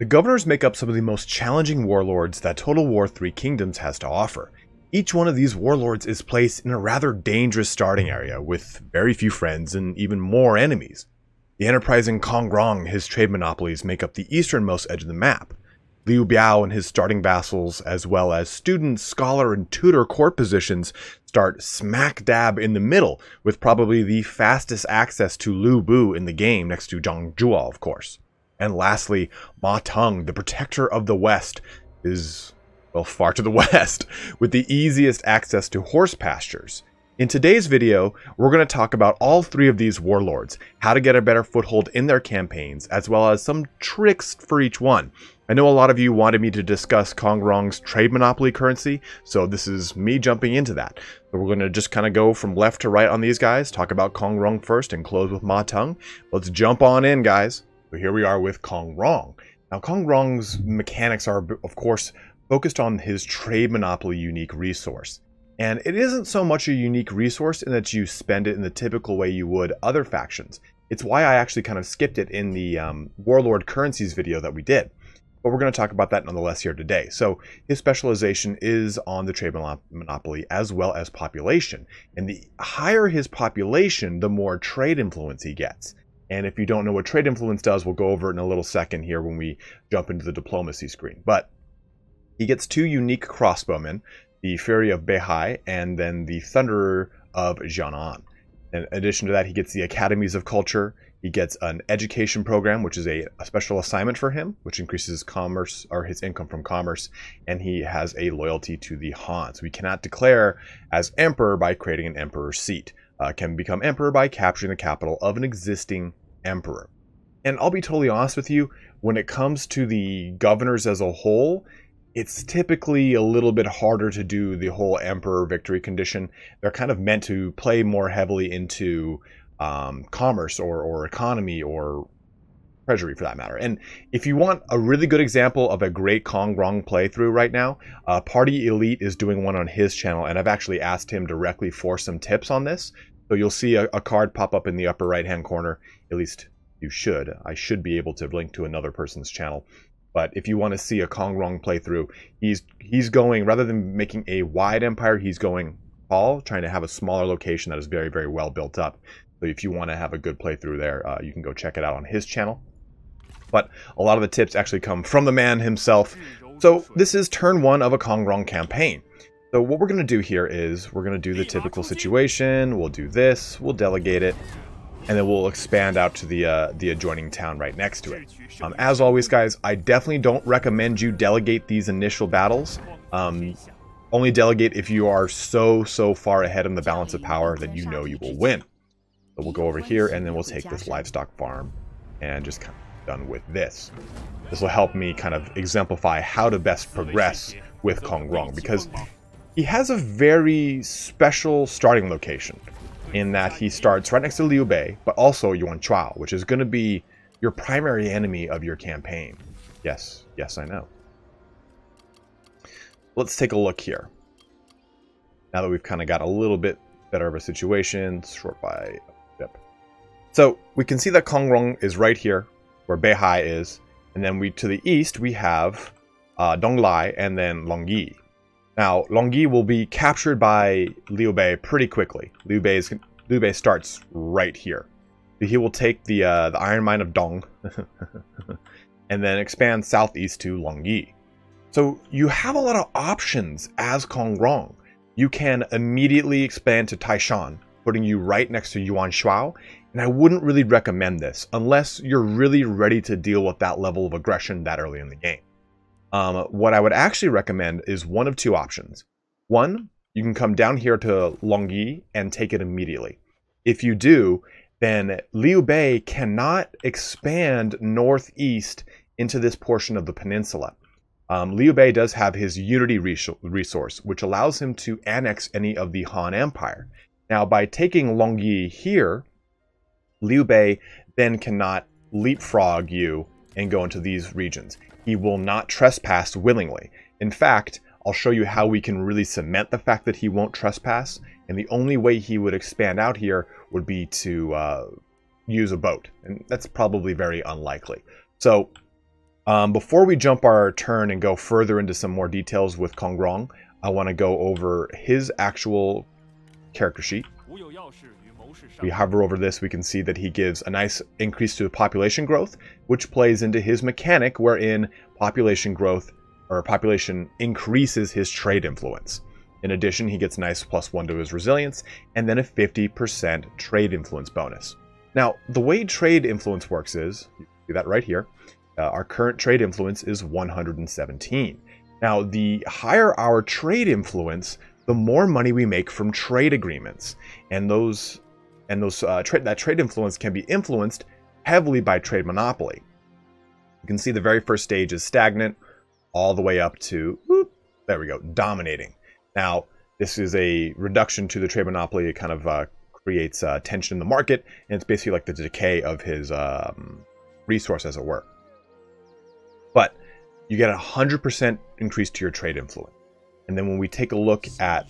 The governors make up some of the most challenging warlords that Total War 3 Kingdoms has to offer. Each one of these warlords is placed in a rather dangerous starting area with very few friends and even more enemies. The enterprising Kong Rong, his trade monopolies make up the easternmost edge of the map. Liu Biao and his starting vassals, as well as student, scholar, and tutor court positions, start smack dab in the middle, with probably the fastest access to Lu Bu in the game next to Zhang Zhuo, of course. And lastly, Ma Teng, the protector of the West, is, well, far to the west, with the easiest access to horse pastures. In today's video, we're going to talk about all three of these warlords, how to get a better foothold in their campaigns, as well as some tricks for each one. I know a lot of you wanted me to discuss Kong Rong's trade monopoly currency, so this is me jumping into that. We're going to just kind of go from left to right on these guys, talk about Kong Rong first, and close with Ma Teng. Let's jump on in, guys. So here we are with Kong Rong. Now, Kong Rong's mechanics are, of course, focused on his trade monopoly unique resource. And it isn't so much a unique resource in that you spend it in the typical way you would other factions. It's why I actually kind of skipped it in the um, Warlord Currencies video that we did. But we're going to talk about that nonetheless here today. So his specialization is on the trade monopoly as well as population. And the higher his population, the more trade influence he gets. And if you don't know what trade influence does, we'll go over it in a little second here when we jump into the diplomacy screen. But he gets two unique crossbowmen, the Fury of Beihai and then the Thunderer of Jianan. In addition to that, he gets the Academies of Culture. He gets an education program, which is a, a, special assignment for him, which increases commerce or his income from commerce, and he has a loyalty to the Han. So he cannot declare as emperor by creating an emperor's seat. Uh, can become emperor by capturing the capital of an existing emperor. And I'll be totally honest with you, when it comes to the governors as a whole, it's typically a little bit harder to do the whole emperor victory condition. They're kind of meant to play more heavily into um, commerce or, or economy or treasury for that matter. And if you want a really good example of a great Kong Rong playthrough right now, uh, Party Elite is doing one on his channel, and I've actually asked him directly for some tips on this. So you'll see a, a card pop up in the upper right hand corner, at least you should. I should be able to link to another person's channel. But if you want to see a Kong Rong playthrough, he's he's going rather than making a wide empire, he's going tall, trying to have a smaller location that is very very well built up. So if you want to have a good playthrough there, uh, you can go check it out on his channel. But a lot of the tips actually come from the man himself. So this is turn one of a Kong Rong campaign. So what we're going to do here is we're going to do the typical situation. We'll do this. We'll delegate it. And then we'll expand out to the uh, the adjoining town right next to it. Um, as always, guys, I definitely don't recommend you delegate these initial battles. Um, only delegate if you are so, so far ahead in the balance of power that you know you will win. So we'll go over here and then we'll take this livestock farm and just kind of done with this. This will help me kind of exemplify how to best progress with Kong Rong because he has a very special starting location in that he starts right next to Liu Bei, but also Yuan Shao, which is going to be your primary enemy of your campaign. Yes, yes, I know. Let's take a look here. Now that we've kind of got a little bit better of a situation, short by yep. So we can see that Kongrong is right here, where Beihai is, and then we to the east we have uh, Donglai and then Longyi. Now, Longyi will be captured by Liu Bei pretty quickly. Liu, Liu Bei starts right here. He will take the uh, the iron mine of Dong and then expand southeast to Longyi. So you have a lot of options as Kong Rong. You can immediately expand to Taishan, putting you right next to Yuan Shao, and I wouldn't really recommend this unless you're really ready to deal with that level of aggression that early in the game. Um, what I would actually recommend is one of two options. One, you can come down here to Longyi and take it immediately. If you do, then Liu Bei cannot expand northeast into this portion of the peninsula. Um, Liu Bei does have his Unity resource, which allows him to annex any of the Han Empire. Now, by taking Longyi here, Liu Bei then cannot leapfrog you and go into these regions. He will not trespass willingly. In fact, I'll show you how we can really cement the fact that he won't trespass. And the only way he would expand out here would be to uh, use a boat. And that's probably very unlikely. So Um, before we jump our turn and go further into some more details with Kong Rong, I want to go over his actual character sheet. We hover over this, we can see that he gives a nice increase to population growth, which plays into his mechanic wherein population growth or population increases his trade influence. In addition, he gets nice plus one to his resilience and then a 50% trade influence bonus. Now, the way trade influence works is, you see that right here, uh, our current trade influence is 117. Now, the higher our trade influence, the more money we make from trade agreements, and those and those uh, tra that trade influence can be influenced heavily by trade monopoly. You can see the very first stage is stagnant, all the way up to whoop, there we go, dominating. Now, this is a reduction to the trade monopoly. It kind of uh, creates uh, tension in the market, and it's basically like the decay of his um, resource, as it were. But you get a 100% increase to your trade influence. And then when we take a look at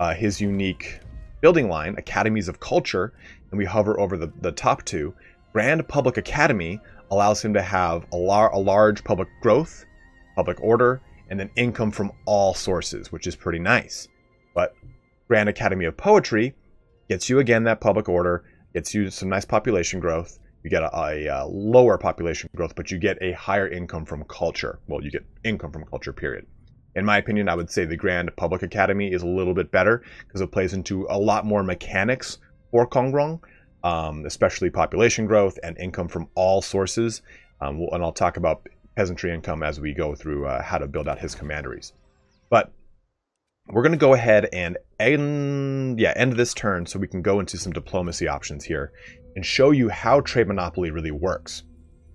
uh, his unique building line, Academies of Culture, and we hover over the, the top two, Grand Public Academy allows him to have a, lar a large public growth, public order, and then income from all sources, which is pretty nice. But Grand Academy of Poetry gets you again that public order, gets you some nice population growth. You get a, a, a, lower population growth, but you get a higher income from culture. Well, you get income from culture, period. In my opinion, I would say the Grand Public Academy is a little bit better because it plays into a lot more mechanics for Kongrong, um, especially population growth and income from all sources. Um, and I'll talk about peasantry income as we go through uh, how to build out his commanderies. But we're going to go ahead and end, yeah, end this turn so we can go into some diplomacy options here and show you how trade monopoly really works.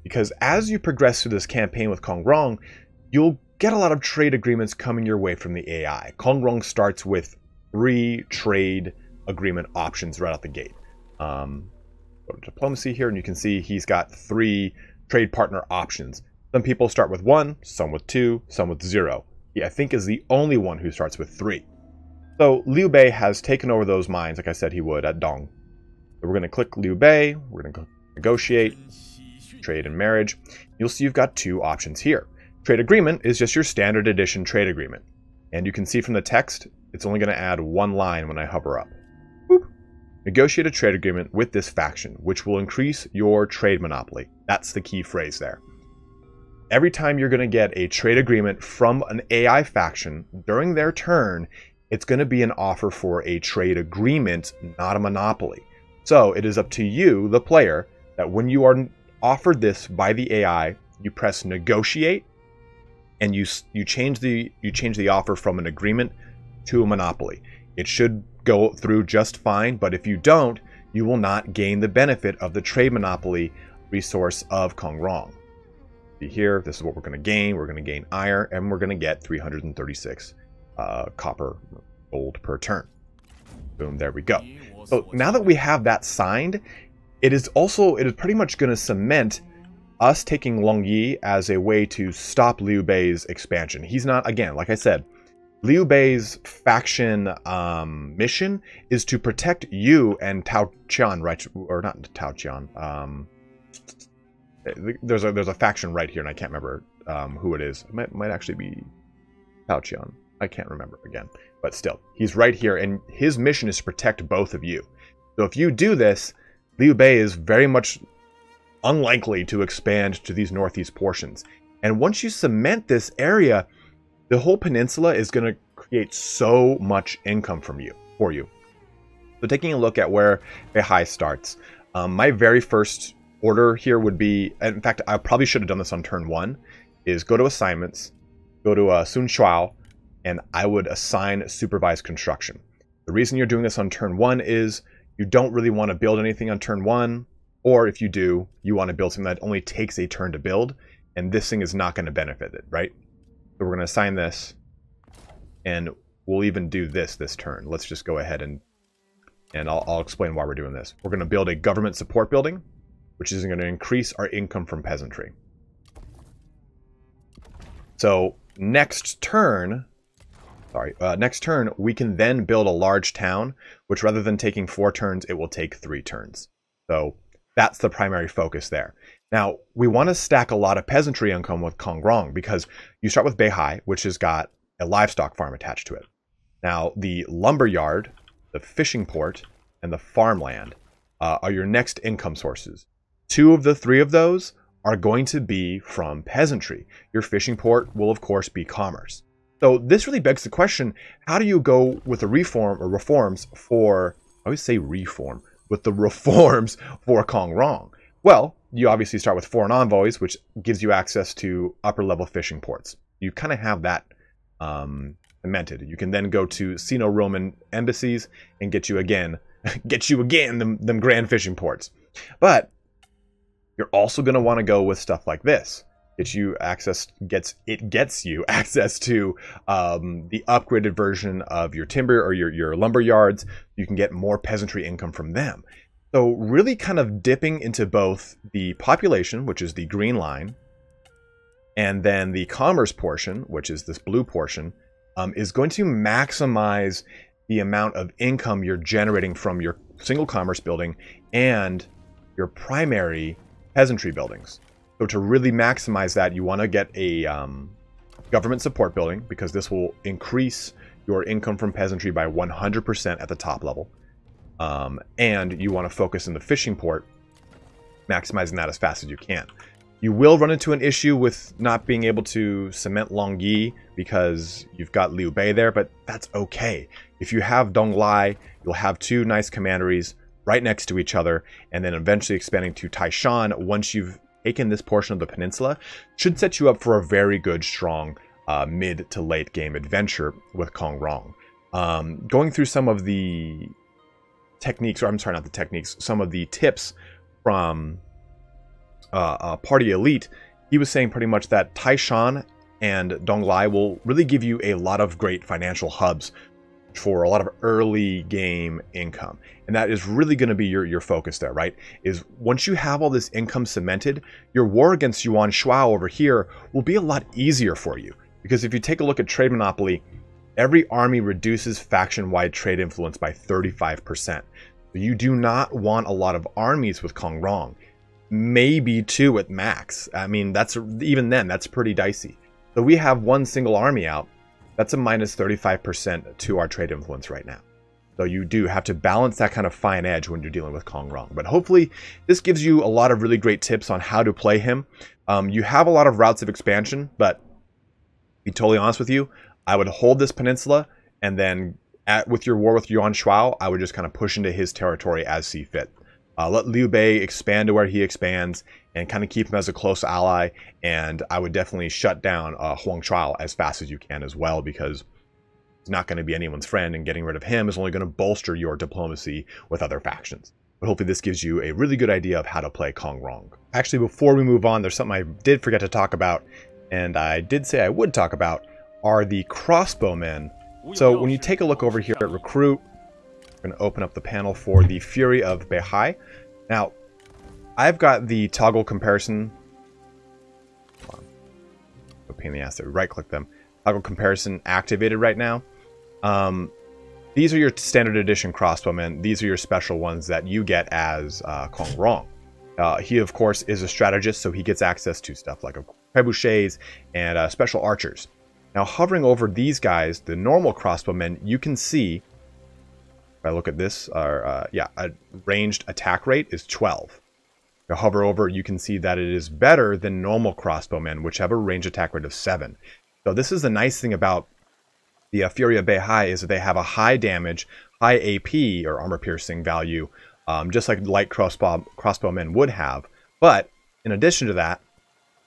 Because as you progress through this campaign with Kongrong, you'll get a lot of trade agreements coming your way from the AI. Kongrong starts with three trade agreement options right out the gate. Um, go to diplomacy here, and you can see he's got three trade partner options. Some people start with one, some with two, some with zero he, I think, is the only one who starts with three. So Liu Bei has taken over those mines, like I said he would, at Dong. So we're going to click Liu Bei. We're going to negotiate, trade and marriage. You'll see you've got two options here. Trade agreement is just your standard edition trade agreement. And you can see from the text, it's only going to add one line when I hover up. Boop. Negotiate a trade agreement with this faction, which will increase your trade monopoly. That's the key phrase there every time you're going to get a trade agreement from an AI faction during their turn, it's going to be an offer for a trade agreement, not a monopoly. So it is up to you, the player, that when you are offered this by the AI, you press negotiate and you you change the you change the offer from an agreement to a monopoly. It should go through just fine, but if you don't, you will not gain the benefit of the trade monopoly resource of Kong Rong See here. This is what we're going to gain. We're going to gain iron, and we're going to get 336 uh, copper gold per turn. Boom, there we go. So now that we have that signed, it is also, it is pretty much going to cement us taking Long Longyi as a way to stop Liu Bei's expansion. He's not, again, like I said, Liu Bei's faction um, mission is to protect you and Tao Qian, right? Or not Tao Qian. Um, there's a there's a faction right here, and I can't remember um, who it is. It might might actually be Palcheon. I can't remember again, but still, he's right here, and his mission is to protect both of you. So if you do this, Liu Bei is very much unlikely to expand to these northeast portions. And once you cement this area, the whole peninsula is going to create so much income from you for you. So taking a look at where Beihai starts, um, my very first order here would be, in fact, I probably should have done this on turn one, is go to assignments, go to uh, Sun Shao, and I would assign supervised construction. The reason you're doing this on turn one is you don't really want to build anything on turn one, or if you do, you want to build something that only takes a turn to build, and this thing is not going to benefit it, right? So we're going to assign this, and we'll even do this this turn. Let's just go ahead and and I'll, I'll explain why we're doing this. We're going to build a government support building which is going to increase our income from peasantry. So next turn, sorry, uh, next turn, we can then build a large town, which rather than taking four turns, it will take three turns. So that's the primary focus there. Now, we want to stack a lot of peasantry income with Kong Rong because you start with Beihai, which has got a livestock farm attached to it. Now, the lumber yard, the fishing port, and the farmland uh, are your next income sources. Two of the three of those are going to be from peasantry. Your fishing port will, of course, be commerce. So this really begs the question, how do you go with the reform or reforms for, I always say reform, with the reforms for Kong Rong? Well, you obviously start with foreign envoys, which gives you access to upper level fishing ports. You kind of have that um, cemented. You can then go to Sino-Roman embassies and get you again, get you again them, them grand fishing ports. But you're also going to want to go with stuff like this. Get you access gets it gets you access to um, the upgraded version of your timber or your your lumber yards. You can get more peasantry income from them. So really kind of dipping into both the population, which is the green line, and then the commerce portion, which is this blue portion, um, is going to maximize the amount of income you're generating from your single commerce building and your primary peasantry buildings. So to really maximize that, you want to get a um, government support building because this will increase your income from peasantry by 100% at the top level. Um, and you want to focus in the fishing port, maximizing that as fast as you can. You will run into an issue with not being able to cement Longyi because you've got Liu Bei there, but that's okay. If you have Dong Donglai, you'll have two nice commanderies right next to each other, and then eventually expanding to Taishan once you've taken this portion of the peninsula should set you up for a very good, strong uh, mid to late game adventure with Kong Rong. Um, going through some of the techniques, or I'm sorry, not the techniques, some of the tips from uh, uh, Party Elite, he was saying pretty much that Taishan and Donglai will really give you a lot of great financial hubs for a lot of early game income. And that is really going to be your, your focus there, right? Is once you have all this income cemented, your war against Yuan Shao over here will be a lot easier for you. Because if you take a look at Trade Monopoly, every army reduces faction-wide trade influence by 35%. You do not want a lot of armies with Kong Rong. Maybe two at max. I mean, that's even then, that's pretty dicey. So we have one single army out. That's a minus 35% to our trade influence right now. So you do have to balance that kind of fine edge when you're dealing with Kong Rong. But hopefully this gives you a lot of really great tips on how to play him. Um, you have a lot of routes of expansion, but be totally honest with you, I would hold this peninsula and then at, with your war with Yuan Shao, I would just kind of push into his territory as see fit. Uh, let Liu Bei expand to where he expands and kind of keep him as a close ally. And I would definitely shut down uh, Huang Chao as fast as you can as well because he's not going to be anyone's friend and getting rid of him is only going to bolster your diplomacy with other factions. But hopefully this gives you a really good idea of how to play Kong Rong. Actually, before we move on, there's something I did forget to talk about, and I did say I would talk about, are the crossbowmen. So when you take a look over here at Recruit, Going to open up the panel for the Fury of Beihai. Now, I've got the toggle comparison. A pain in the ass to right click them. Toggle comparison activated right now. Um, these are your standard edition crossbowmen. These are your special ones that you get as uh, Kong Rong. Uh, he, of course, is a strategist, so he gets access to stuff like trebuchets and uh, special archers. Now, hovering over these guys, the normal crossbowmen, you can see if I look at this, uh, yeah, ranged attack rate is 12. If hover over, you can see that it is better than normal crossbowmen, which have a range attack rate of 7. So this is the nice thing about the uh, Fury of Beihai is that they have a high damage, high AP, or armor piercing value, um, just like light crossbow, crossbowmen would have. But in addition to that,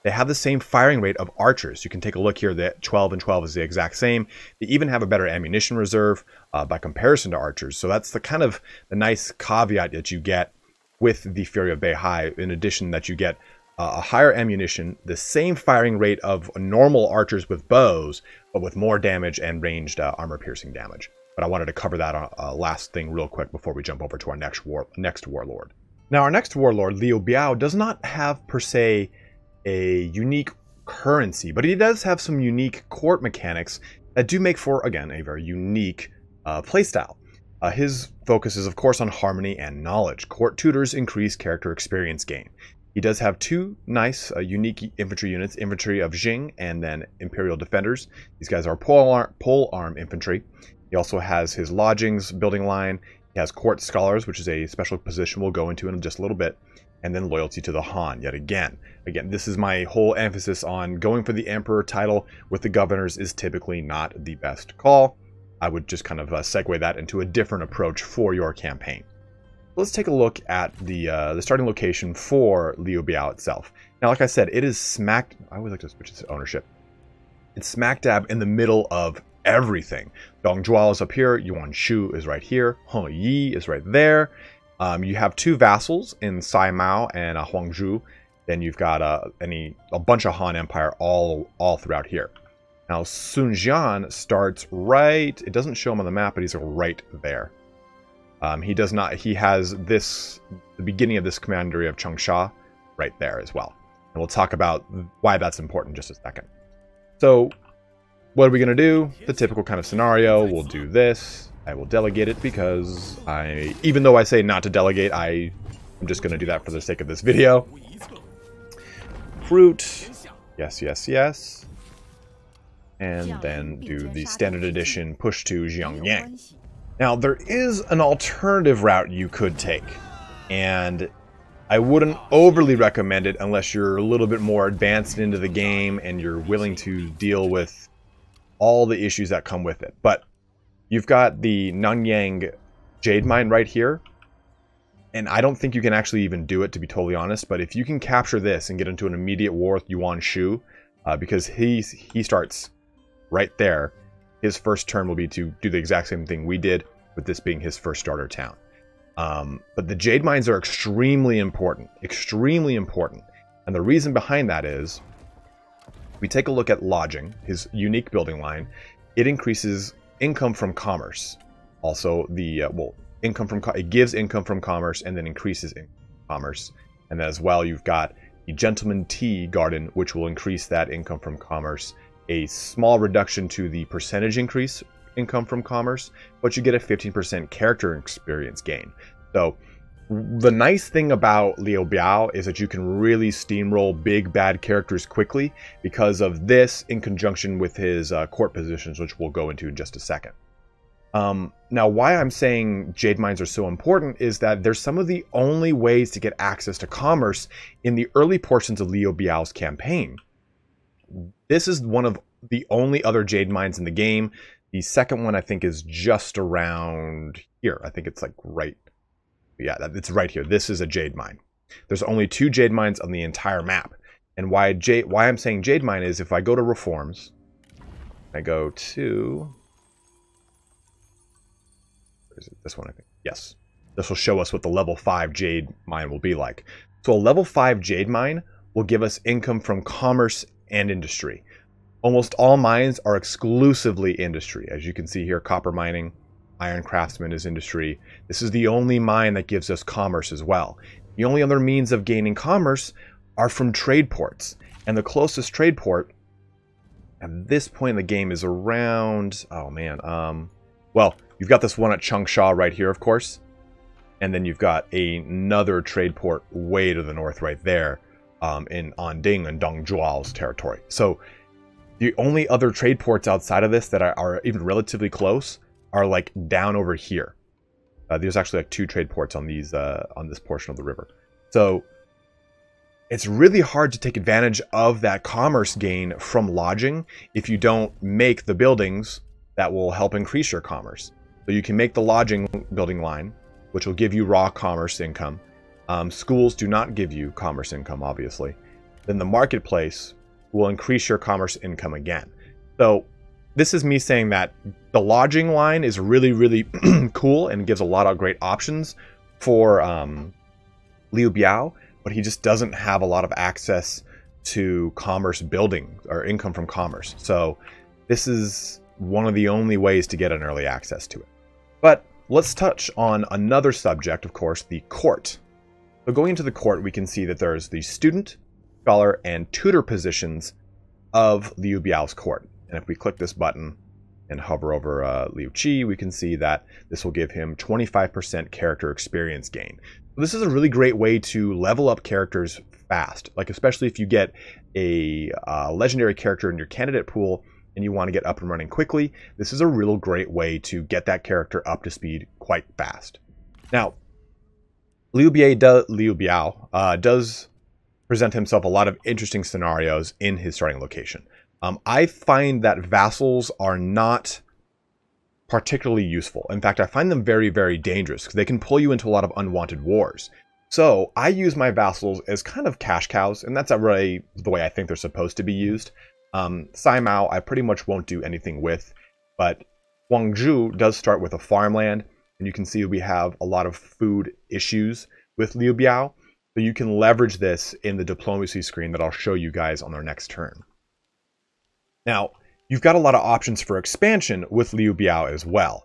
they have the same firing rate of archers. You can take a look here that 12 and 12 is the exact same. They even have a better ammunition reserve uh, by comparison to archers. So that's the kind of the nice caveat that you get with the Fury of Beihai, in addition that you get uh, a higher ammunition, the same firing rate of normal archers with bows, but with more damage and ranged uh, armor piercing damage. But I wanted to cover that uh, uh, last thing real quick before we jump over to our next war next warlord. Now our next warlord, Liu Biao, does not have per se a unique currency, but he does have some unique court mechanics that do make for, again, a very unique uh, playstyle. Uh, his focus is, of course, on harmony and knowledge. Court tutors increase character experience gain. He does have two nice, uh, unique infantry units Infantry of Jing and then Imperial Defenders. These guys are pole arm, pole arm infantry. He also has his lodgings building line. He has court scholars, which is a special position we'll go into in just a little bit. And then loyalty to the Han, yet again. Again, this is my whole emphasis on going for the Emperor title with the governors is typically not the best call. I would just kind of uh, segue that into a different approach for your campaign let's take a look at the uh, the starting location for Liu Biao itself. Now, like I said, it is smack. I always like to switch to ownership. It's smack dab in the middle of everything. Dongzhuo is up here. Yuan Shu is right here. Hong Yi is right there. Um, you have two vassals in Sai Mao and uh, Huangzhu. Then you've got uh, any a bunch of Han Empire all all throughout here. Now Sun Jian starts right. It doesn't show him on the map, but he's right there. Um, he does not. He has this the beginning of this commandery of Changsha right there as well, and we'll talk about why that's important in just a second. So, what are we going to do? The typical kind of scenario. We'll do this. I will delegate it because I, even though I say not to delegate, I am just going to do that for the sake of this video. Fruit. Yes, yes, yes. And then do the standard edition push to Xiangyang. Now, there is an alternative route you could take, and I wouldn't overly recommend it unless you're a little bit more advanced into the game and you're willing to deal with all the issues that come with it. But you've got the Nanyang Jade Mine right here, and I don't think you can actually even do it, to be totally honest, but if you can capture this and get into an immediate war with Yuan Shu, uh, because he, he starts right there, his first turn will be to do the exact same thing we did, with this being his first starter town. Um, but the jade mines are extremely important, extremely important. And the reason behind that is we take a look at lodging, his unique building line. It increases income from commerce. Also, the, uh, well, income from, it gives income from commerce and then increases in commerce. And as well, you've got the Gentleman Tea Garden, which will increase that income from commerce a small reduction to the percentage increase income from commerce, but you get a 15% character experience gain. So the nice thing about Liu Biao is that you can really steamroll big bad characters quickly because of this in conjunction with his uh, court positions, which we'll go into in just a second. Um, now, why I'm saying jade mines are so important is that they're some of the only ways to get access to commerce in the early portions of Liu Biao's campaign. This is one of the only other jade mines in the game. The second one, I think, is just around here. I think it's like right. Yeah, it's right here. This is a jade mine. There's only two jade mines on the entire map. And why jade, why I'm saying jade mine is if I go to reforms, I go to is it this one, I think. Yes. This will show us what the level 5 jade mine will be like. So a level 5 jade mine will give us income from commerce and industry. Almost all mines are exclusively industry. As you can see here, copper mining, iron craftsman is industry. This is the only mine that gives us commerce as well. The only other means of gaining commerce are from trade ports. And the closest trade port at this point in the game is around, oh man, um, well, you've got this one at Changsha right here, of course. And then you've got another trade port way to the north right there um, in Anding and Dongzhuo's territory. So the only other trade ports outside of this that are, are even relatively close are like down over here. Uh, there's actually like two trade ports on these uh, on this portion of the river. So it's really hard to take advantage of that commerce gain from lodging if you don't make the buildings that will help increase your commerce. So you can make the lodging building line, which will give you raw commerce income. Um, schools do not give you commerce income, obviously. Then the marketplace will increase your commerce income again. So this is me saying that the lodging line is really, really cool and gives a lot of great options for um, Liu Biao, but he just doesn't have a lot of access to commerce building or income from commerce. So this is one of the only ways to get an early access to it. But let's touch on another subject, of course, the court. So going into the court, we can see that there's the student, scholar, and tutor positions of Liu Biao's court. And if we click this button and hover over uh, Liu Qi, we can see that this will give him 25% character experience gain. This is a really great way to level up characters fast. Like especially if you get a uh, legendary character in your candidate pool and you want to get up and running quickly, this is a real great way to get that character up to speed quite fast. Now, Liu, Liu Biao uh, does present himself a lot of interesting scenarios in his starting location. Um, I find that vassals are not particularly useful. In fact, I find them very, very dangerous because they can pull you into a lot of unwanted wars. So I use my vassals as kind of cash cows, and that's really the way I think they're supposed to be used. Um, I pretty much won't do anything with, but Guangzhou does start with a farmland, and you can see we have a lot of food issues with Liu Biao, so you can leverage this in the diplomacy screen that I'll show you guys on our next turn. Now, you've got a lot of options for expansion with Liu Biao as well.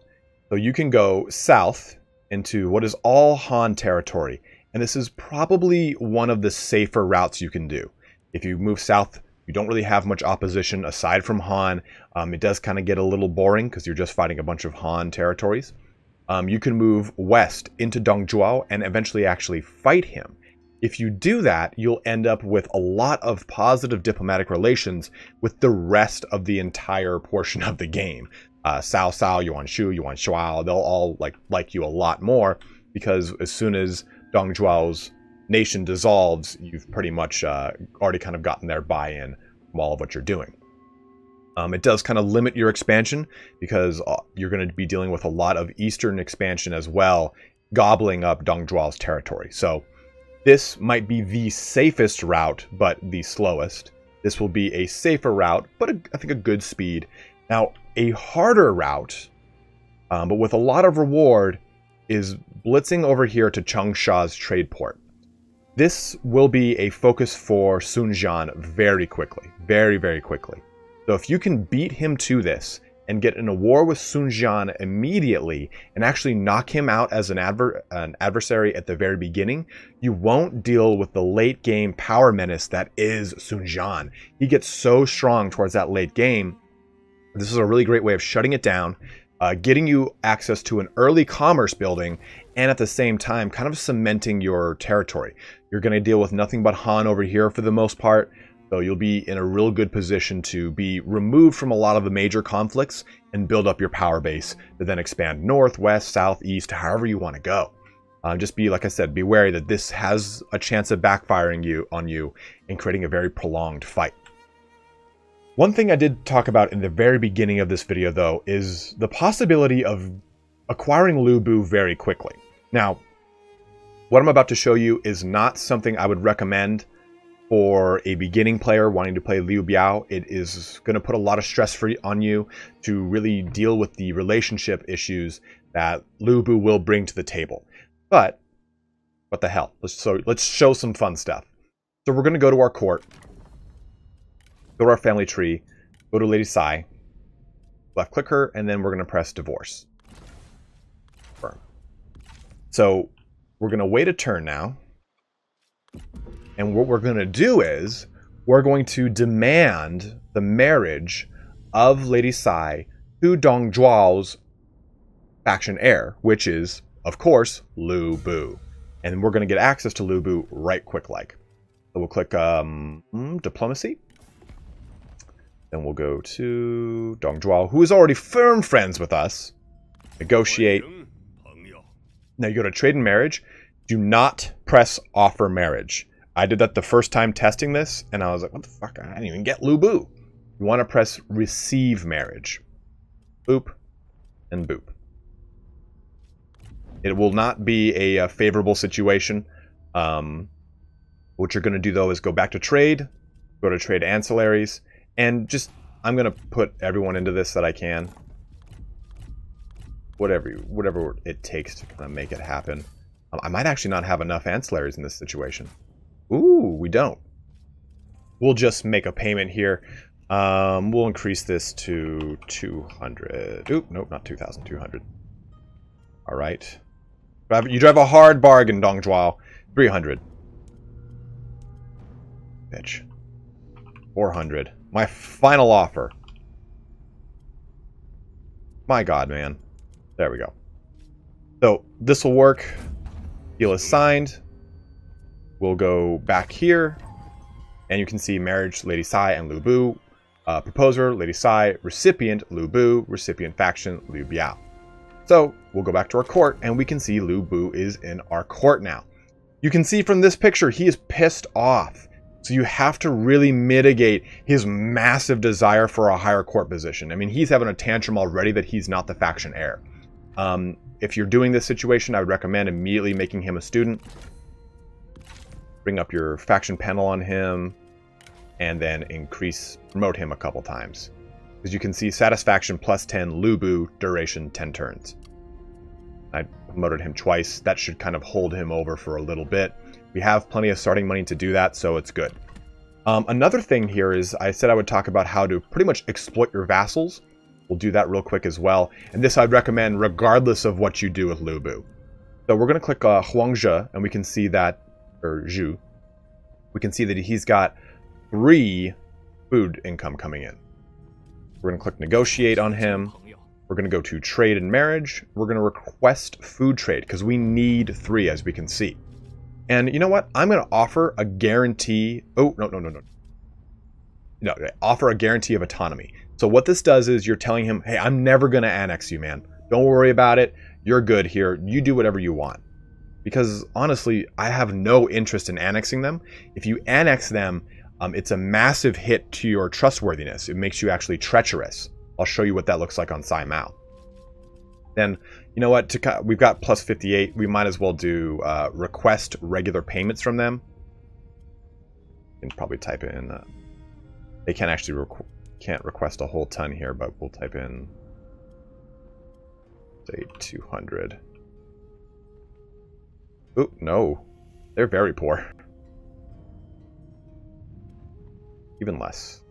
So you can go south into what is all Han territory, and this is probably one of the safer routes you can do. If you move south, you don't really have much opposition aside from Han. Um, it does kind of get a little boring because you're just fighting a bunch of Han territories. Um, you can move west into Dongzhuo and eventually actually fight him. If you do that, you'll end up with a lot of positive diplomatic relations with the rest of the entire portion of the game. Uh, Cao Cao, Yuan Shu, Yuan Shao, they'll all like like you a lot more because as soon as Dong Zhuo's nation dissolves, you've pretty much uh, already kind of gotten their buy-in from all of what you're doing. Um, it does kind of limit your expansion because uh, you're going to be dealing with a lot of eastern expansion as well, gobbling up Dong Zhuo's territory. So this might be the safest route, but the slowest. This will be a safer route, but a, I think a good speed. Now, a harder route, um, but with a lot of reward, is blitzing over here to Changsha's trade port. This will be a focus for Sun Jian very quickly, very, very quickly. So if you can beat him to this and get in a war with Sun Jian immediately and actually knock him out as an, adver- an adversary at the very beginning, you won't deal with the late game power menace that is Sun Jian. He gets so strong towards that late game. This is a really great way of shutting it down uh, getting you access to an early commerce building, and at the same time, kind of cementing your territory. You're going to deal with nothing but Han over here for the most part, so you'll be in a real good position to be removed from a lot of the major conflicts and build up your power base to then expand north, west, south, east, however you want to go. Um, just be, like I said, be wary that this has a chance of backfiring you on you and creating a very prolonged fight. One thing I did talk about in the very beginning of this video, though, is the possibility of acquiring Lu Bu very quickly. Now, what I'm about to show you is not something I would recommend for a beginning player wanting to play Liu Biao. It is going to put a lot of stress for, on you to really deal with the relationship issues that Lu Bu will bring to the table. But, what the hell? Let's, so, let's show some fun stuff. So we're going to go to our court go to our family tree, go to Lady Sai, left click her, and then we're going to press divorce. So we're going to wait a turn now. And what we're going to do is we're going to demand the marriage of Lady Sai to Dong Zhuo's faction heir, which is, of course, Lu Bu. And we're going to get access to Lu Bu right quick like. So we'll click um, hmm, diplomacy. Then we'll go to Dong Zhuo, who is already firm friends with us. Negotiate. Now you go to trade and marriage. Do not press offer marriage. I did that the first time testing this, and I was like, what the fuck? I didn't even get Lubu. You want to press receive marriage. Boop and boop. It will not be a, a favorable situation. Um, what you're going to do, though, is go back to trade, go to trade ancillaries, and just, I'm going to put everyone into this that I can. Whatever, whatever it takes to kind of make it happen. Um, I might actually not have enough ancillaries in this situation. Ooh, we don't. We'll just make a payment here. Um, we'll increase this to 200. Oop, nope, not 2,200. All right. You drive a hard bargain, Dong Zhuo. 300. Bitch. 400. My final offer. My god, man. There we go. So, this will work. Deal is signed. We'll go back here, and you can see marriage, Lady Sai and Lu Bu. Uh, proposer, Lady Sai. Recipient, Lu Bu. Recipient faction, Liu Biao. So we'll go back to our court, and we can see Lu Bu is in our court now. You can see from this picture, he is pissed off. So you have to really mitigate his massive desire for a higher court position. I mean, he's having a tantrum already that he's not the faction heir. Um, if you're doing this situation, I would recommend immediately making him a student. Bring up your faction panel on him, and then increase, promote him a couple times. As you can see, satisfaction plus 10, Lubu, duration 10 turns. I promoted him twice. That should kind of hold him over for a little bit. We have plenty of starting money to do that, so it's good. Um, another thing here is I said I would talk about how to pretty much exploit your vassals. We'll do that real quick as well. And this I'd recommend regardless of what you do with Lubu. So we're going to click uh, Huangzhe, and we can see that, or Zhu, we can see that he's got three food income coming in. We're going to click Negotiate on him. We're going to go to Trade and Marriage. We're going to request Food Trade, because we need three, as we can see. And you know what? I'm going to offer a guarantee. Oh, no, no, no, no. No, offer a guarantee of autonomy. So what this does is you're telling him, hey, I'm never going to annex you, man. Don't worry about it. You're good here. You do whatever you want. Because honestly, I have no interest in annexing them. If you annex them, um, it's a massive hit to your trustworthiness. It makes you actually treacherous. I'll show you what that looks like on Sai Mao. Then you know what? To we've got plus 58. We might as well do uh, request regular payments from them. And probably type in. Uh, they can't actually requ can't request a whole ton here, but we'll type in say 200. Oh no, they're very poor. Even less.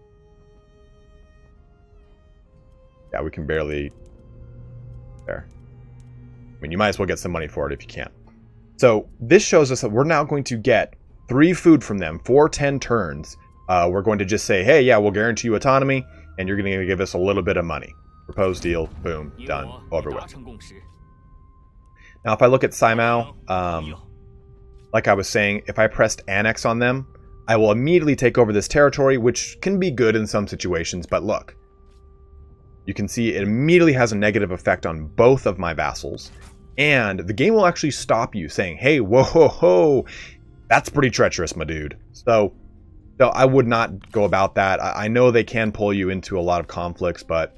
Yeah, we can barely. There. I mean, you might as well get some money for it if you can't. So this shows us that we're now going to get three food from them for 10 turns. Uh, we're going to just say, hey, yeah, we'll guarantee you autonomy, and you're going to give us a little bit of money. Proposed deal, boom, done, over with. Now, if I look at Simao, um, like I was saying, if I pressed annex on them, I will immediately take over this territory, which can be good in some situations, but look. You can see it immediately has a negative effect on both of my vassals, and the game will actually stop you saying, hey, whoa, whoa, whoa, that's pretty treacherous, my dude. So, so I would not go about that. I, I know they can pull you into a lot of conflicts, but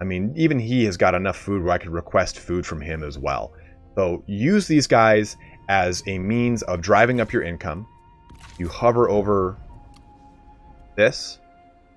I mean, even he has got enough food where I could request food from him as well. So use these guys as a means of driving up your income. You hover over this,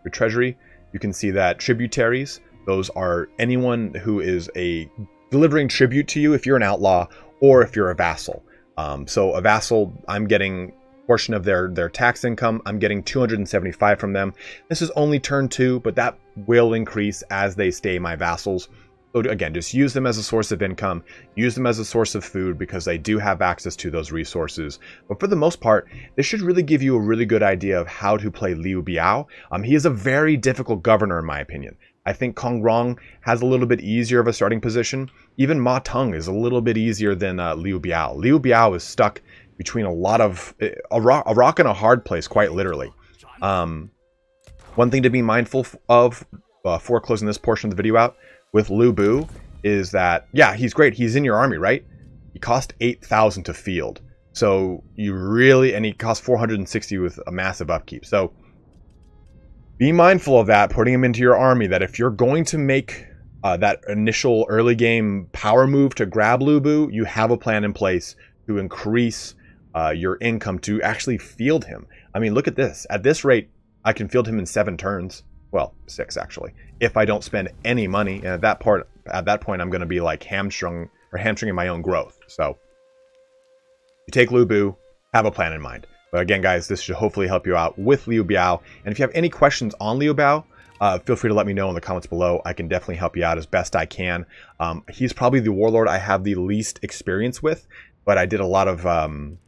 your treasury. You can see that tributaries, those are anyone who is a delivering tribute to you if you're an outlaw or if you're a vassal. Um, so a vassal, I'm getting portion of their their tax income. I'm getting 275 from them. This is only turn two, but that will increase as they stay my vassals. So again, just use them as a source of income, use them as a source of food because they do have access to those resources. But for the most part, this should really give you a really good idea of how to play Liu Biao. Um, he is a very difficult governor in my opinion. I think Kong Rong has a little bit easier of a starting position. Even Ma Teng is a little bit easier than uh, Liu Biao. Liu Biao is stuck between a lot of a rock, a rock and a hard place, quite literally. Um, one thing to be mindful of uh, for closing this portion of the video out with Lu Bu is that yeah, he's great. He's in your army, right? He cost eight thousand to field, so you really and he cost four hundred and sixty with a massive upkeep. So be mindful of that, putting him into your army, that if you're going to make uh, that initial early game power move to grab Lu Bu, you have a plan in place to increase uh, your income to actually field him. I mean, look at this. At this rate, I can field him in seven turns. Well, six actually. If I don't spend any money, and at that part, at that point, I'm going to be like hamstrung or hamstringing my own growth. So, you take Lu Bu, have a plan in mind. But again, guys, this should hopefully help you out with Liu Biao. And if you have any questions on Liu Biao, uh, feel free to let me know in the comments below. I can definitely help you out as best I can. Um, he's probably the warlord I have the least experience with, but I did a lot of um,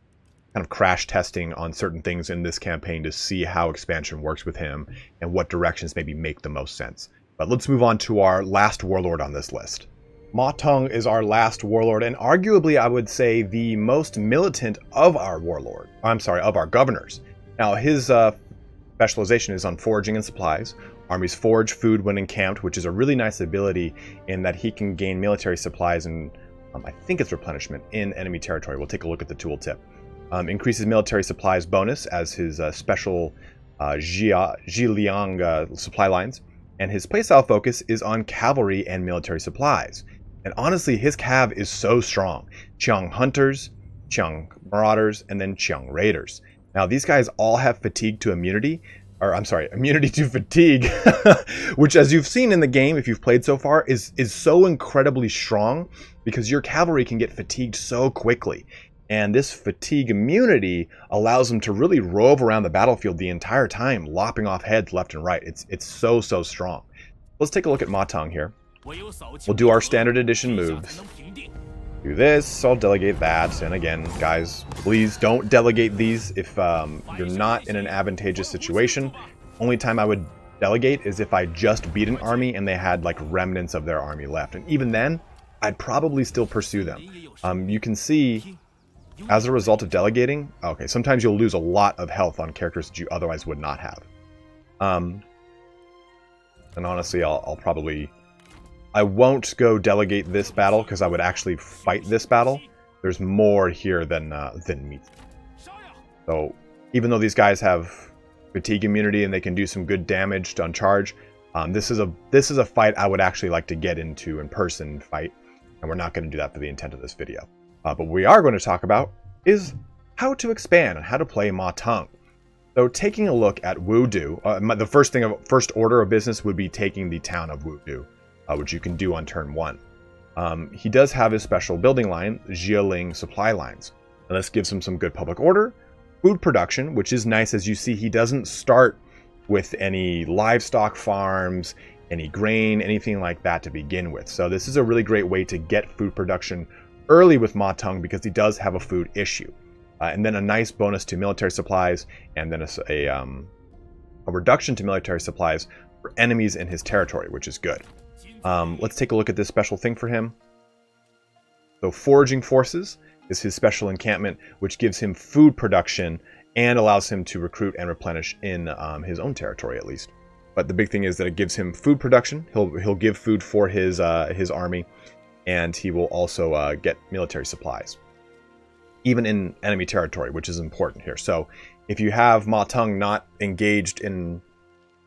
kind of crash testing on certain things in this campaign to see how expansion works with him and what directions maybe make the most sense. But let's move on to our last warlord on this list. Ma Teng is our last warlord, and arguably, I would say, the most militant of our warlord. I'm sorry, of our governors. Now, his uh, specialization is on foraging and supplies. Armies forage food when encamped, which is a really nice ability in that he can gain military supplies and um, I think it's replenishment in enemy territory. We'll take a look at the tooltip. Um, increases military supplies bonus as his uh, special uh, Zhiliang uh, supply lines. And his playstyle focus is on cavalry and military supplies. And honestly, his cav is so strong. Qiang Hunters, Qiang Marauders, and then Qiang Raiders. Now, these guys all have fatigue to immunity, or I'm sorry, immunity to fatigue, which as you've seen in the game, if you've played so far, is, is so incredibly strong because your cavalry can get fatigued so quickly. And this fatigue immunity allows them to really rove around the battlefield the entire time, lopping off heads left and right. It's, it's so, so strong. Let's take a look at Ma Teng here. We'll do our standard edition moves do this, I'll delegate that, and again, guys, please don't delegate these if um, you're not in an advantageous situation. Only time I would delegate is if I just beat an army and they had like remnants of their army left, and even then, I'd probably still pursue them. Um, you can see, as a result of delegating, okay, sometimes you'll lose a lot of health on characters that you otherwise would not have. Um, and honestly, I'll, I'll probably I won't go delegate this battle because I would actually fight this battle. There's more here than uh, than meets. So even though these guys have fatigue immunity and they can do some good damage on charge, um, this is a this is a fight I would actually like to get into in person fight, and we're not going to do that for the intent of this video. Uh, but what we are going to talk about is how to expand and how to play Ma Teng. So taking a look at Wudu, uh, the first thing of first order of business would be taking the town of Wudu uh, which you can do on turn one. Um, he does have his special building line, Jialing supply lines. And this gives him some good public order, food production, which is nice as you see he doesn't start with any livestock farms, any grain, anything like that to begin with. So this is a really great way to get food production early with Ma Teng because he does have a food issue. Uh, and then a nice bonus to military supplies, and then a, a, um, a reduction to military supplies for enemies in his territory, which is good. Um, let's take a look at this special thing for him. So Foraging Forces is his special encampment, which gives him food production and allows him to recruit and replenish in um, his own territory at least. But the big thing is that it gives him food production. He'll he'll give food for his uh, his army, and he will also uh, get military supplies, even in enemy territory, which is important here. So if you have Ma Teng not engaged in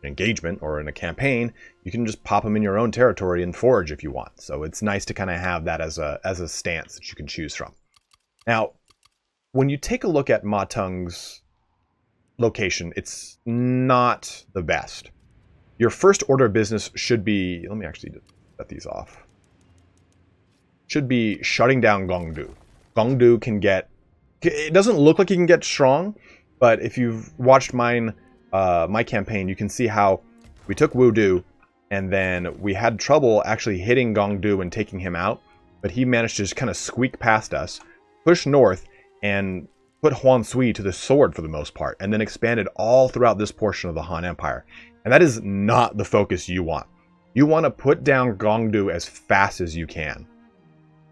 engagement or in a campaign, you can just pop them in your own territory and forage if you want. So it's nice to kind of have that as a as a stance that you can choose from. Now, when you take a look at Ma Teng's location, it's not the best. Your first order of business should be, let me actually set these off, should be shutting down Gongdu. Gongdu can get, it doesn't look like he can get strong, but if you've watched mine uh, my campaign, you can see how we took Wudu, and then we had trouble actually hitting Gongdu and taking him out, but he managed to just kind of squeak past us, push north, and put Han Sui to the sword for the most part, and then expanded all throughout this portion of the Han Empire. And that is not the focus you want. You want to put down Gongdu as fast as you can.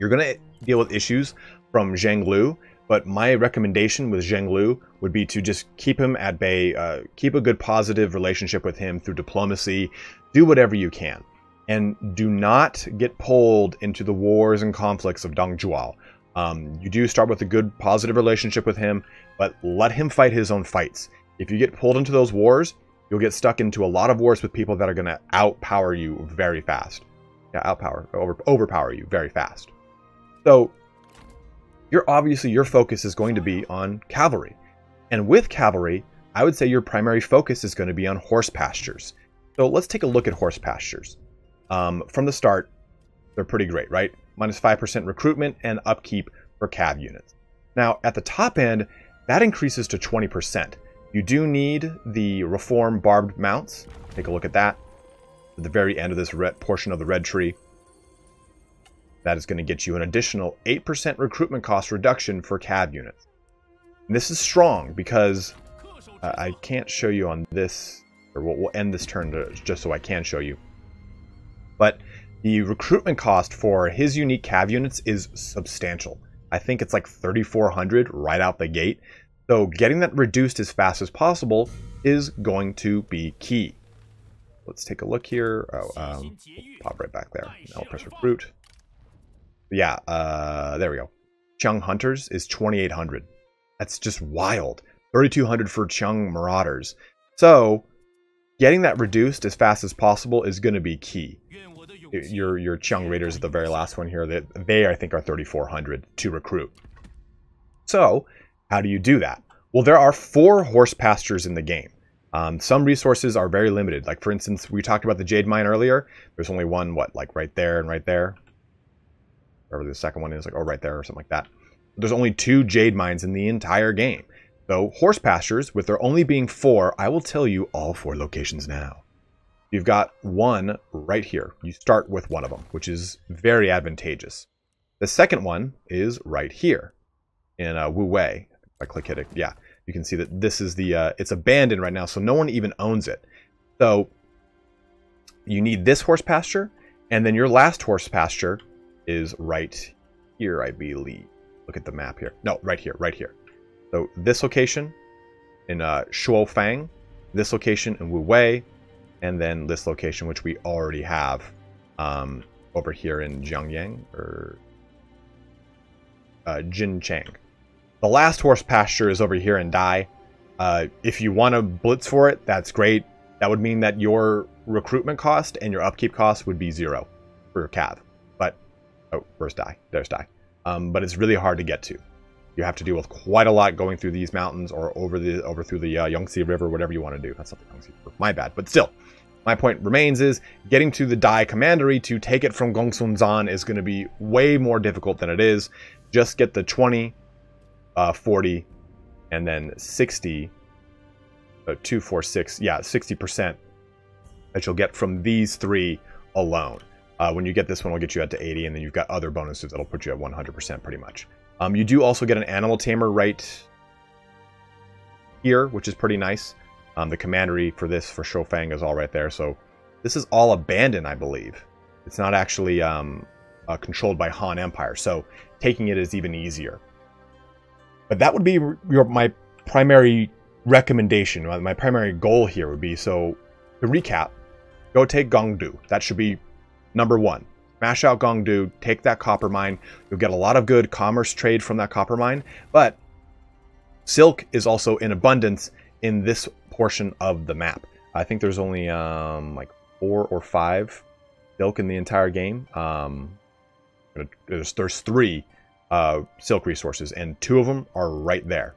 You're going to deal with issues from Zhang Lu, but my recommendation with Zhang Lu would be to just keep him at bay, uh, keep a good positive relationship with him through diplomacy, do whatever you can. And do not get pulled into the wars and conflicts of Dong Zhuo. Um, you do start with a good positive relationship with him, but let him fight his own fights. If you get pulled into those wars, you'll get stuck into a lot of wars with people that are going to outpower you very fast. Yeah, outpower, over, overpower you very fast. So you're obviously your focus is going to be on cavalry. And with cavalry, I would say your primary focus is going to be on horse pastures. So let's take a look at horse pastures. Um, from the start, they're pretty great, right? Minus 5% recruitment and upkeep for cav units. Now, at the top end, that increases to 20%. You do need the reform barbed mounts. Take a look at that. At the very end of this red portion of the red tree, that is going to get you an additional 8% recruitment cost reduction for cav units. And this is strong because uh, I can't show you on this, or we'll, we'll end this turn to, just so I can show you. But the recruitment cost for his unique cav units is substantial. I think it's like 3,400 right out the gate. So getting that reduced as fast as possible is going to be key. Let's take a look here. Oh, um, pop right back there. Now press recruit. Yeah, uh, there we go. Qiang Hunters is 2,800. That's just wild. 3,200 for Qiang Marauders. So, getting that reduced as fast as possible is going to be key. Your your Qiang Raiders, the very last one here, that they I think are 3,400 to recruit. So, how do you do that? Well, there are four horse pastures in the game. Um, some resources are very limited. Like for instance, we talked about the Jade Mine earlier. There's only one, what, like right there and right there. Wherever the second one is, like, oh, right there or something like that. There's only two Jade Mines in the entire game. Though horse pastures, with there only being four, I will tell you all four locations now. You've got one right here. You start with one of them, which is very advantageous. The second one is right here in uh, Wu Wei. If I click it, yeah you can see that this is the, uh, it's abandoned right now, so no one even owns it. So you need this horse pasture, and then your last horse pasture is right here, I believe. Look at the map here. No, right here, right here. So this location in uh, Shuofang, this location in Wuwei, and then this location, which we already have um, over here in Jiangyang, or uh, Jinchang. The last horse pasture is over here in Dai. Uh, if you want to blitz for it, that's great. That would mean that your recruitment cost and your upkeep cost would be zero for your cav. Oh, first Dai. There's Dai. Um, but it's really hard to get to. You have to deal with quite a lot going through these mountains or over the over through the uh, Yangtze River, whatever you want to do. That's not the Yangtze River. My bad. But still, my point remains is getting to the Dai Commandery to take it from Gongsun Zan is going to be way more difficult than it is. Just get the 20 uh, 40, and then 60, uh, 246, yeah, 60% that you'll get from these three alone. Uh, when you get this one, will get you up to 80, and then you've got other bonuses that'll put you at 100% pretty much. Um, you do also get an animal tamer right here, which is pretty nice. Um, the commandery for this, for Shuofang, is all right there. So this is all abandoned, I believe. It's not actually um, uh, controlled by Han Empire, so taking it is even easier. But that would be your my primary recommendation. My primary goal here would be so to recap, go take Gongdu. That should be number one. mash out Gongdu, take that copper mine. You'll get a lot of good commerce trade from that copper mine. But silk is also in abundance in this portion of the map. I think there's only um, like four or five silk in the entire game. Um, there's, there's three uh, silk resources, and two of them are right there.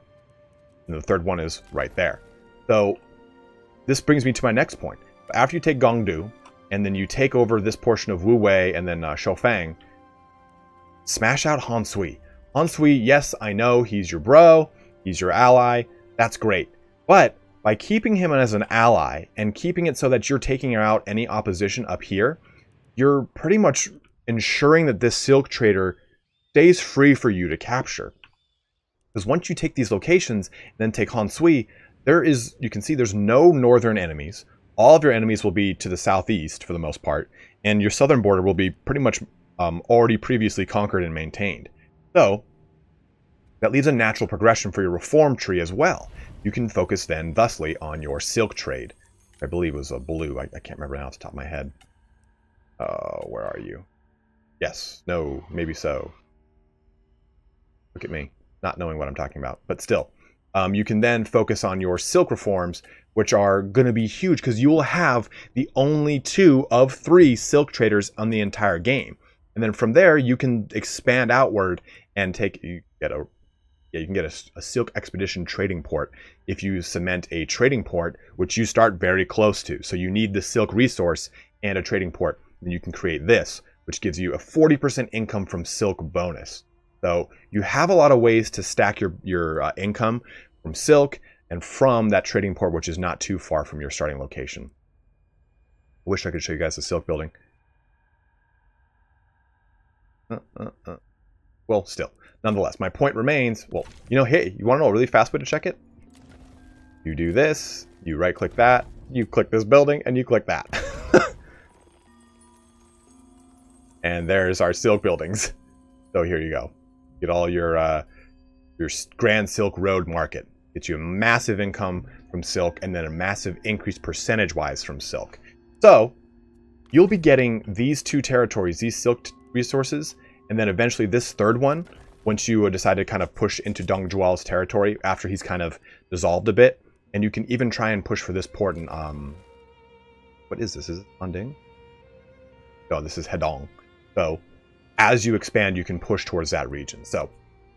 And the third one is right there. So this brings me to my next point. After you take Gongdu, and then you take over this portion of Wu Wei and then uh, smash out Han Sui. Han Sui, yes, I know he's your bro, he's your ally, that's great. But by keeping him as an ally and keeping it so that you're taking out any opposition up here, you're pretty much ensuring that this silk trader stays free for you to capture. Because once you take these locations, and then take Han Sui, there is, you can see there's no northern enemies. All of your enemies will be to the southeast for the most part, and your southern border will be pretty much um, already previously conquered and maintained. So, that leaves a natural progression for your reform tree as well. You can focus then, thusly, on your silk trade. I believe it was a blue. I, I can't remember now off the top of my head. Uh, where are you? Yes. No. Maybe so. Look at me, not knowing what I'm talking about. But still, um, you can then focus on your silk reforms, which are going to be huge because you will have the only two of three silk traders on the entire game. And then from there, you can expand outward and take you get a yeah, you can get a, a, silk expedition trading port if you cement a trading port, which you start very close to. So you need the silk resource and a trading port. Then you can create this, which gives you a 40% income from silk bonus. So you have a lot of ways to stack your, your uh, income from Silk and from that trading port, which is not too far from your starting location. I wish I could show you guys the Silk building. Uh, uh, uh. Well, still, nonetheless, my point remains, well, you know, hey, you want to know a really fast way to check it? You do this, you right click that, you click this building, and you click that. And there's our silk buildings. So here you go. Get all your uh, your Grand Silk Road market. Gets you a massive income from silk and then a massive increase percentage wise from silk. So you'll be getting these two territories, these silk resources, and then eventually this third one once you decide to kind of push into Dong Zhuo's territory after he's kind of dissolved a bit. And you can even try and push for this port in, um, what is this? Is it Anding? No, this is Hedong. So as you expand, you can push towards that region. So,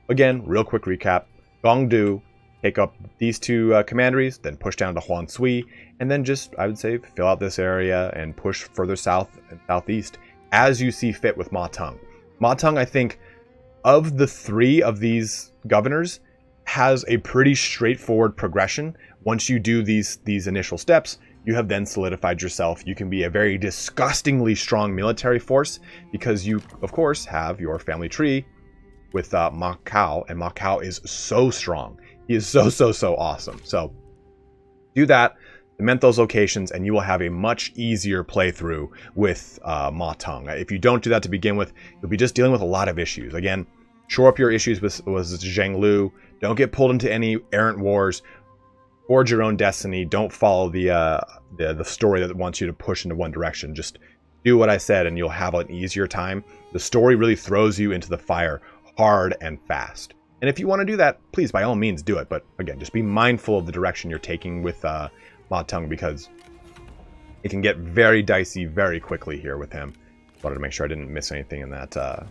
again, real quick recap. Gongdu, take up these two uh, commanderies, then push down to Han Sui, and then just, I would say, fill out this area and push further south and southeast as you see fit with Ma Teng. Ma Teng, I think, of the three of these governors, has a pretty straightforward progression. Once you do these these initial steps, you have then solidified yourself. You can be a very disgustingly strong military force because you, of course, have your family tree with uh, Ma Chao, and Ma Chao is so strong. He is so, so, so awesome. So do that, cement those locations, and you will have a much easier playthrough with uh, Ma Teng. If you don't do that to begin with, you'll be just dealing with a lot of issues. Again, shore up your issues with, with Zhang Lu. Don't get pulled into any errant wars forge your own destiny. Don't follow the, uh, the the story that wants you to push into one direction. Just do what I said, and you'll have an easier time. The story really throws you into the fire hard and fast. And if you want to do that, please, by all means, do it. But again, just be mindful of the direction you're taking with uh, Ma Teng because it can get very dicey very quickly here with him. Wanted to make sure I didn't miss anything in that uh,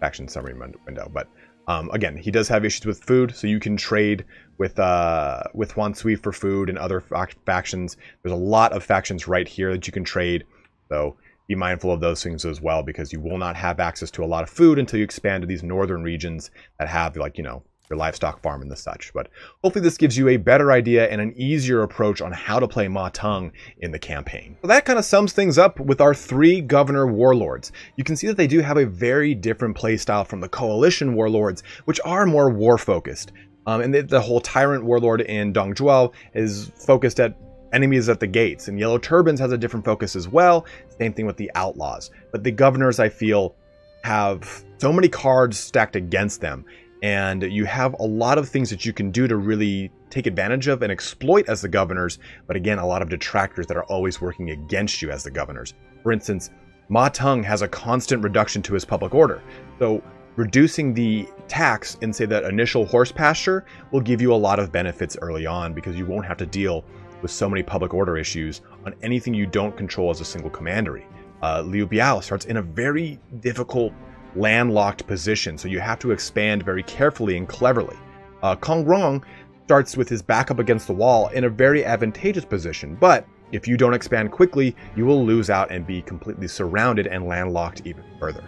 faction summary window. But um, again, he does have issues with food, so you can trade with uh, with Han Sui for food and other factions. There's a lot of factions right here that you can trade, so be mindful of those things as well because you will not have access to a lot of food until you expand to these northern regions that have like you know your livestock farm and the such. But hopefully this gives you a better idea and an easier approach on how to play Ma Teng in the campaign. So that kind of sums things up with our three governor warlords. You can see that they do have a very different playstyle from the coalition warlords, which are more war focused. Um, and the, the, whole tyrant warlord in Dong Zhuo is focused at enemies at the gates, and Yellow Turbans has a different focus as well. Same thing with the outlaws. But the governors, I feel, have so many cards stacked against them and you have a lot of things that you can do to really take advantage of and exploit as the governors, but again, a lot of detractors that are always working against you as the governors. For instance, Ma Teng has a constant reduction to his public order. So reducing the tax in say that initial horse pasture will give you a lot of benefits early on because you won't have to deal with so many public order issues on anything you don't control as a single commandery. Uh, Liu Biao starts in a very difficult landlocked position, so you have to expand very carefully and cleverly. Uh, Kong Rong starts with his back up against the wall in a very advantageous position, but if you don't expand quickly, you will lose out and be completely surrounded and landlocked even further.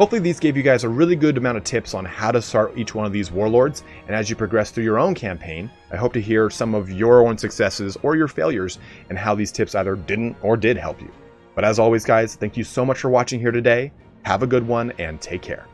Hopefully these gave you guys a really good amount of tips on how to start each one of these warlords, and as you progress through your own campaign, I hope to hear some of your own successes or your failures and how these tips either didn't or did help you. But as always guys, thank you so much for watching here today, have a good one and take care.